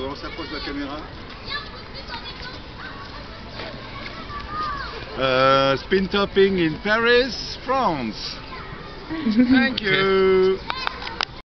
on s'approche de la caméra. Uh, spin topping in Paris, France. Thank you.